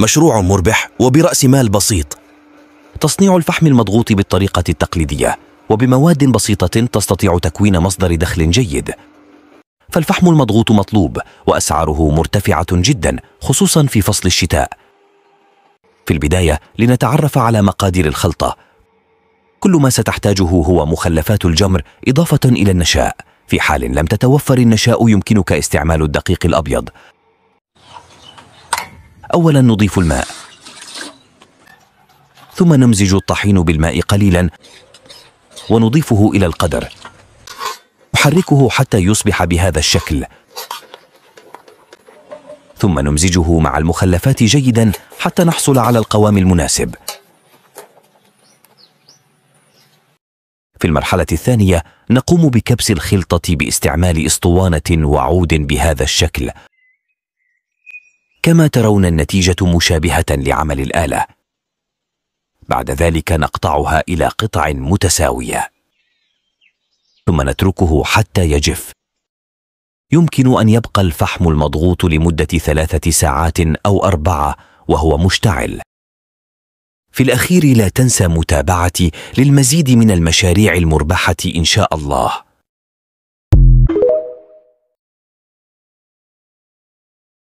مشروع مربح وبرأس مال بسيط. تصنيع الفحم المضغوط بالطريقة التقليدية وبمواد بسيطة تستطيع تكوين مصدر دخل جيد. فالفحم المضغوط مطلوب وأسعاره مرتفعة جدا خصوصا في فصل الشتاء. في البداية لنتعرف على مقادير الخلطة. كل ما ستحتاجه هو مخلفات الجمر إضافة إلى النشاء. في حال لم تتوفر النشاء يمكنك استعمال الدقيق الأبيض. أولا نضيف الماء ثم نمزج الطحين بالماء قليلا ونضيفه إلى القدر. نحركه حتى يصبح بهذا الشكل. ثم نمزجه مع المخلفات جيدا حتى نحصل على القوام المناسب. في المرحلة الثانية نقوم بكبس الخلطة باستعمال أسطوانة وعود بهذا الشكل. كما ترون النتيجة مشابهة لعمل الآلة. بعد ذلك نقطعها إلى قطع متساوية. ثم نتركه حتى يجف. يمكن أن يبقى الفحم المضغوط لمدة ثلاثة ساعات أو أربعة وهو مشتعل. في الأخير لا تنسى متابعتي للمزيد من المشاريع المربحة إن شاء الله.